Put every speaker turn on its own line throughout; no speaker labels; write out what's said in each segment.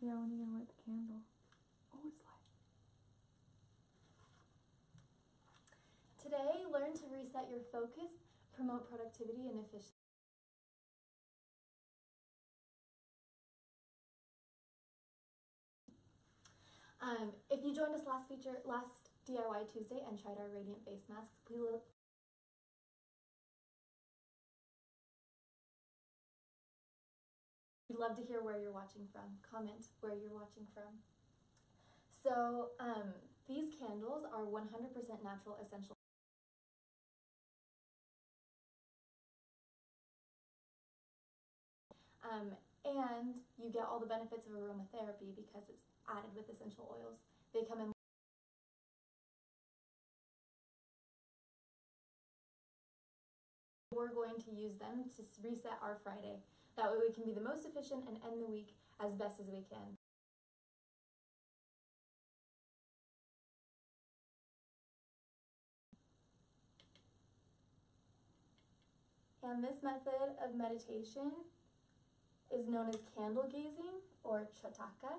Yeah, when you light the candle? Oh, it's light.
Today, learn to reset your focus, promote productivity and efficiency. Um, if you joined us last feature, last DIY Tuesday and tried our radiant face masks, please love to hear where you're watching from. Comment where you're watching from. So, um, these candles are 100% natural essential. Um, and you get all the benefits of aromatherapy because it's added with essential oils. They come in going to use them to reset our Friday. That way we can be the most efficient and end the week as best as we can. And this method of meditation is known as candle gazing or trataka.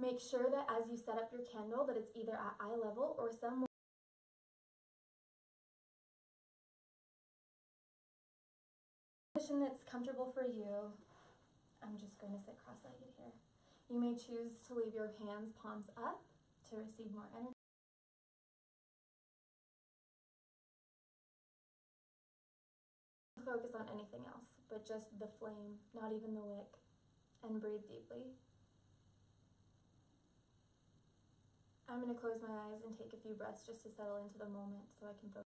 Make sure that as you set up your candle that it's either at eye level or some position that's comfortable for you. I'm just going to sit cross-legged here. You may choose to leave your hands palms up to receive more energy. Focus on anything else, but just the flame, not even the wick, and breathe deeply. I'm going to close my eyes and take a few breaths just to settle into the moment so I can focus.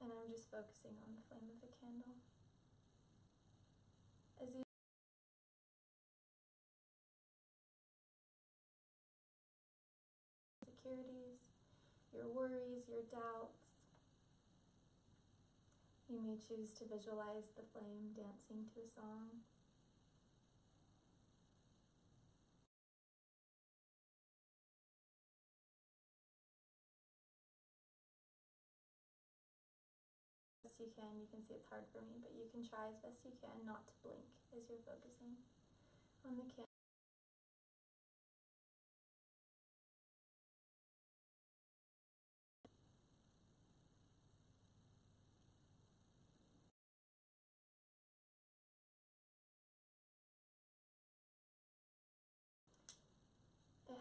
And I'm just focusing on the flame of the candle. Insecurities, your worries, your doubts. You may choose to visualize the flame dancing to a song. Best you can, you can see it's hard for me, but you can try as best you can not to blink as you're focusing on the candle.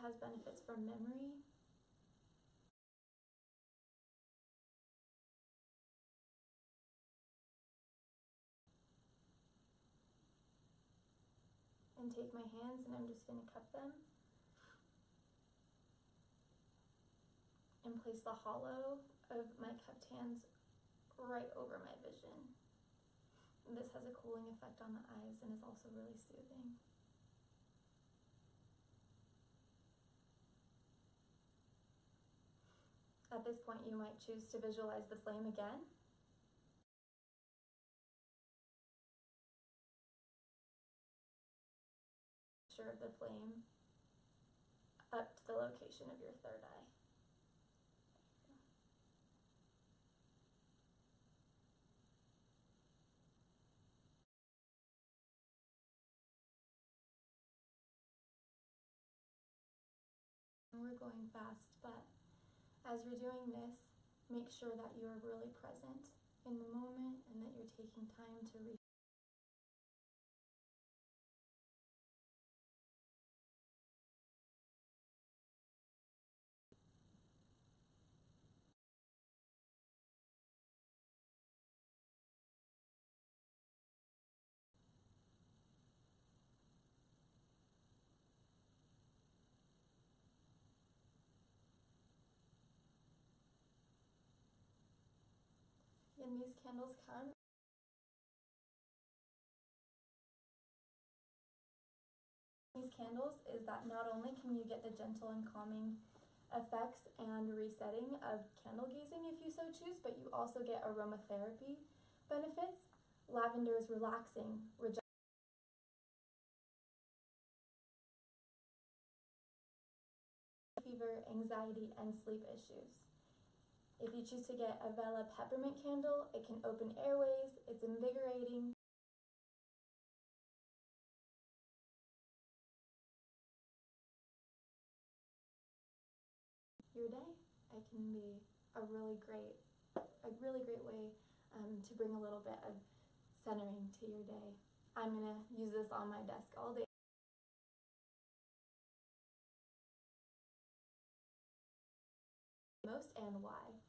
Has benefits for memory. And take my hands and I'm just going to cup them. And place the hollow of my cupped hands right over my vision. This has a cooling effect on the eyes and is also really soothing. At this point, you might choose to visualize the flame again. Sure of the flame up to the location of your third eye. We're going fast, but as you're doing this, make sure that you are really present in the moment and that you're taking time to And these candles come these candles is that not only can you get the gentle and calming effects and resetting of candle gazing if you so choose, but you also get aromatherapy benefits. Lavender is relaxing, fever, anxiety, and sleep issues. If you choose to get a Vela peppermint candle, it can open airways, it's invigorating. Your day. It can be a really great, a really great way um, to bring a little bit of centering to your day. I'm gonna use this on my desk all day. Most and why.